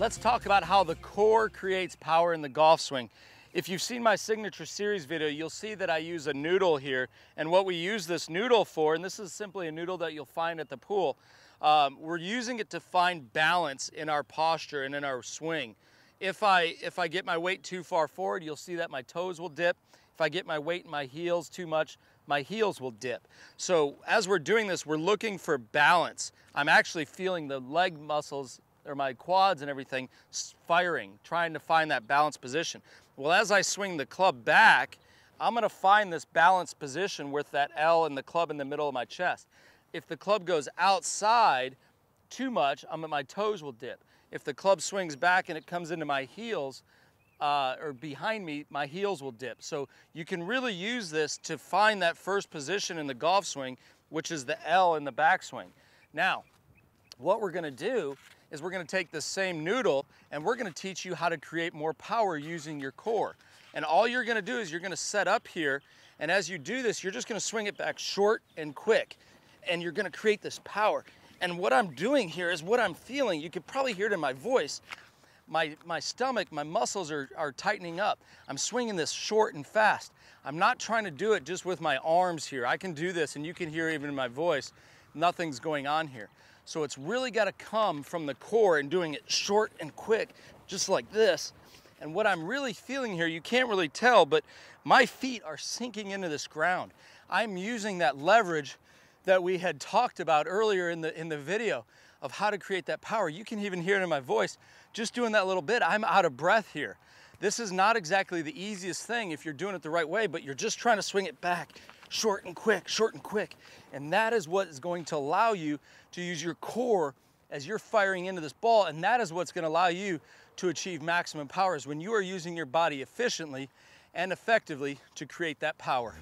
Let's talk about how the core creates power in the golf swing. If you've seen my signature series video, you'll see that I use a noodle here. And what we use this noodle for, and this is simply a noodle that you'll find at the pool, um, we're using it to find balance in our posture and in our swing. If I, if I get my weight too far forward, you'll see that my toes will dip. If I get my weight in my heels too much, my heels will dip. So as we're doing this, we're looking for balance. I'm actually feeling the leg muscles or my quads and everything firing, trying to find that balanced position. Well, as I swing the club back, I'm gonna find this balanced position with that L and the club in the middle of my chest. If the club goes outside too much, I'm, my toes will dip. If the club swings back and it comes into my heels, uh, or behind me, my heels will dip. So you can really use this to find that first position in the golf swing, which is the L in the backswing. Now, what we're gonna do is we're gonna take the same noodle and we're gonna teach you how to create more power using your core. And all you're gonna do is you're gonna set up here, and as you do this, you're just gonna swing it back short and quick, and you're gonna create this power. And what I'm doing here is what I'm feeling. You could probably hear it in my voice my, my stomach, my muscles are, are tightening up. I'm swinging this short and fast. I'm not trying to do it just with my arms here. I can do this and you can hear even in my voice, nothing's going on here. So it's really gotta come from the core and doing it short and quick, just like this. And what I'm really feeling here, you can't really tell, but my feet are sinking into this ground. I'm using that leverage that we had talked about earlier in the, in the video of how to create that power. You can even hear it in my voice. Just doing that little bit, I'm out of breath here. This is not exactly the easiest thing if you're doing it the right way, but you're just trying to swing it back short and quick, short and quick. And that is what is going to allow you to use your core as you're firing into this ball. And that is what's gonna allow you to achieve maximum power is when you are using your body efficiently and effectively to create that power.